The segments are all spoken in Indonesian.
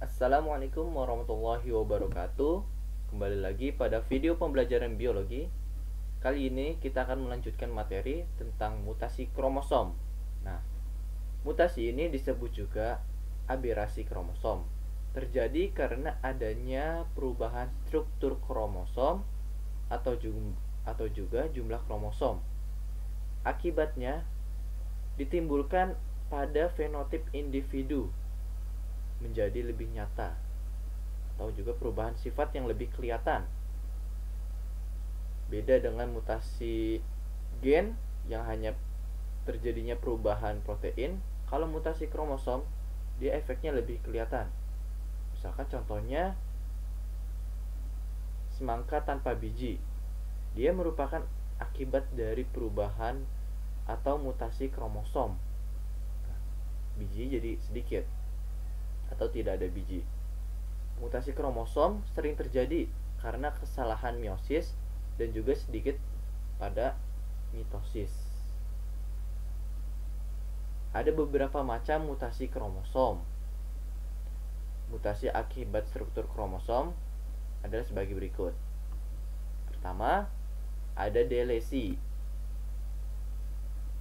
Assalamualaikum warahmatullahi wabarakatuh. Kembali lagi pada video pembelajaran biologi. Kali ini kita akan melanjutkan materi tentang mutasi kromosom. Nah, mutasi ini disebut juga aberasi kromosom. Terjadi karena adanya perubahan struktur kromosom atau, jum atau juga jumlah kromosom. Akibatnya ditimbulkan pada fenotip individu menjadi lebih nyata atau juga perubahan sifat yang lebih kelihatan. Beda dengan mutasi gen yang hanya terjadinya perubahan protein, kalau mutasi kromosom dia efeknya lebih kelihatan. Misalkan contohnya semangka tanpa biji. Dia merupakan akibat dari perubahan atau mutasi kromosom. Biji jadi sedikit atau tidak ada biji. Mutasi kromosom sering terjadi karena kesalahan meiosis dan juga sedikit pada mitosis. Ada beberapa macam mutasi kromosom. Mutasi akibat struktur kromosom adalah sebagai berikut. Pertama, ada delesi.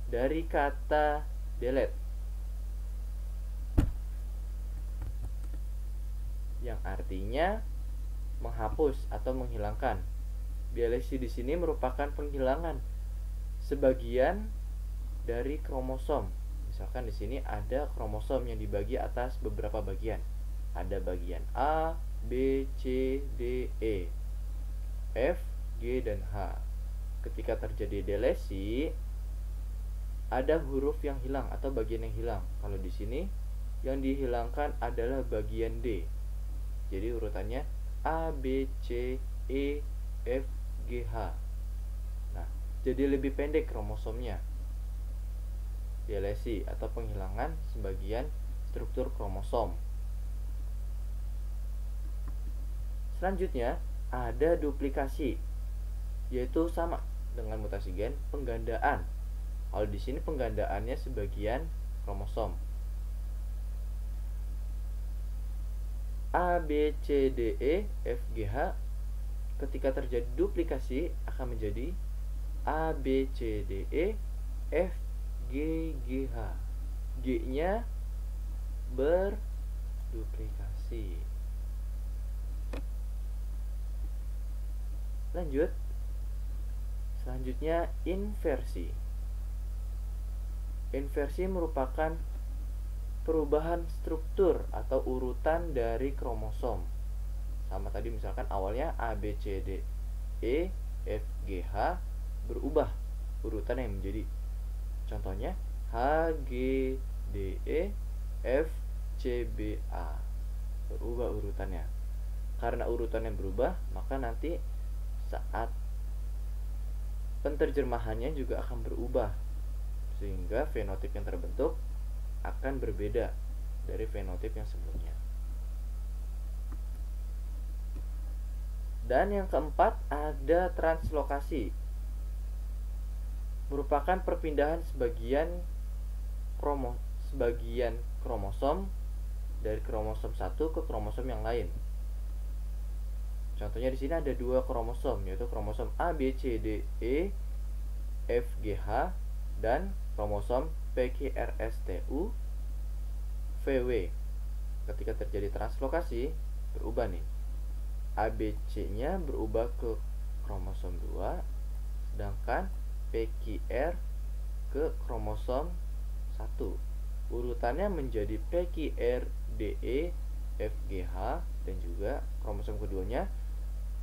Dari kata delete yang artinya menghapus atau menghilangkan. Delesi di sini merupakan penghilangan sebagian dari kromosom. Misalkan di sini ada kromosom yang dibagi atas beberapa bagian. Ada bagian A, B, C, D, E, F, G, dan H. Ketika terjadi delesi, ada huruf yang hilang atau bagian yang hilang. Kalau di sini yang dihilangkan adalah bagian D. Urutannya A, B, C, E, F, G, H. Nah, jadi lebih pendek kromosomnya. Delesi atau penghilangan sebagian struktur kromosom. Selanjutnya, ada duplikasi, yaitu sama dengan mutasi gen, penggandaan. Kalau di sini penggandaannya sebagian kromosom. A, B, C, D, E, F, G, H. Ketika terjadi duplikasi akan menjadi A, B, C, D, E, F, G, G, H. G-nya berduplikasi. Lanjut. Selanjutnya inversi. Inversi merupakan perubahan struktur atau urutan dari kromosom. Sama tadi misalkan awalnya A B C D E F G H berubah urutan yang menjadi contohnya H G D E F C B A berubah urutannya. Karena urutannya berubah, maka nanti saat penterjemahannya juga akan berubah sehingga fenotip yang terbentuk akan berbeda dari fenotip yang sebelumnya. Dan yang keempat ada translokasi. Merupakan perpindahan sebagian kromo, sebagian kromosom dari kromosom satu ke kromosom yang lain. Contohnya di sini ada dua kromosom yaitu kromosom A, B, C, D, E, F, G, H dan kromosom PQRSTU VW ketika terjadi translokasi berubah nih. ABC-nya berubah ke kromosom 2 sedangkan PQR ke kromosom 1 urutannya menjadi PQR DE FGH dan juga kromosom keduanya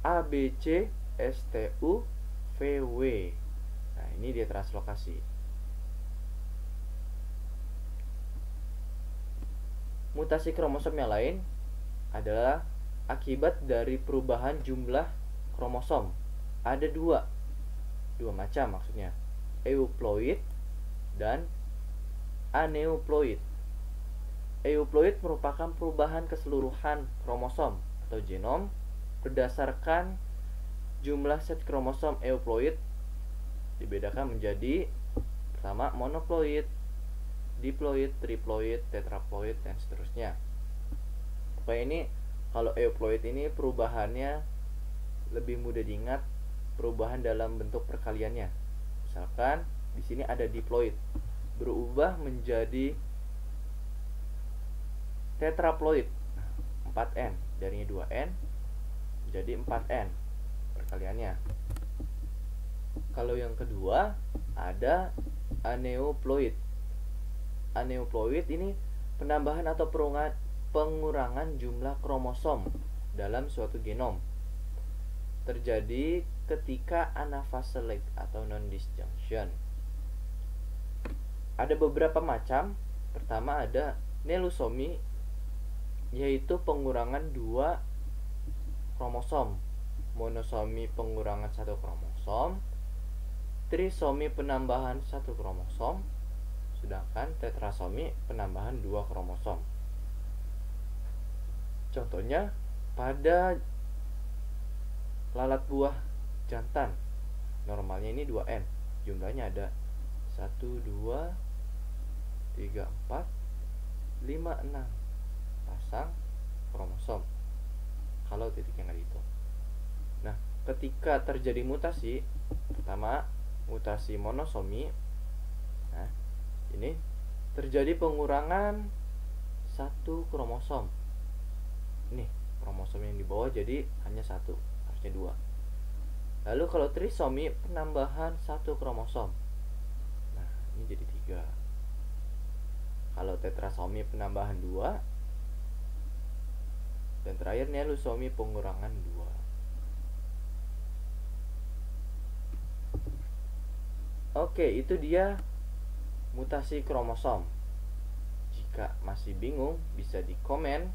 ABC STU VW nah ini dia translokasi Mutasi kromosom yang lain adalah akibat dari perubahan jumlah kromosom. Ada dua, dua macam maksudnya, euploid dan aneuploid. Euploid merupakan perubahan keseluruhan kromosom atau genom berdasarkan jumlah set kromosom euploid dibedakan menjadi pertama monoploid, diploid, triploid, tetraploid, dan seterusnya. supaya ini kalau euploid ini perubahannya lebih mudah diingat perubahan dalam bentuk perkaliannya. Misalkan di sini ada diploid. Berubah menjadi tetraploid. Nah, 4n darinya 2n jadi 4n perkaliannya. Kalau yang kedua ada aneuploid aneuploid ini penambahan atau pengurangan jumlah kromosom dalam suatu genom. Terjadi ketika anafaselik atau non disjunction ada beberapa macam. Pertama ada nelusomi yaitu pengurangan dua kromosom. Monosomi pengurangan satu kromosom. Trisomi penambahan satu kromosom sedangkan tetrasomi penambahan dua kromosom. Contohnya pada lalat buah jantan. Normalnya ini 2N jumlahnya ada 1 2 3 4 5 6 pasang kromosom. Kalau titiknya nggak dihitung nah ketika terjadi mutasi pertama mutasi monosomi ini terjadi pengurangan satu kromosom. Nih kromosom yang di bawah jadi hanya satu harusnya dua. Lalu kalau trisomi penambahan satu kromosom. Nah ini jadi tiga. Kalau tetrasomi penambahan dua. Dan terakhir nelusomi pengurangan dua. Oke, itu dia mutasi kromosom. Jika masih bingung, bisa di komen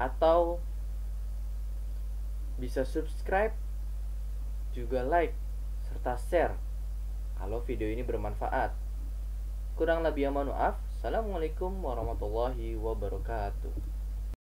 atau bisa subscribe, juga like, serta share kalau video ini bermanfaat. Kurang lebih mohon maaf. Assalamualaikum warahmatullahi wabarakatuh.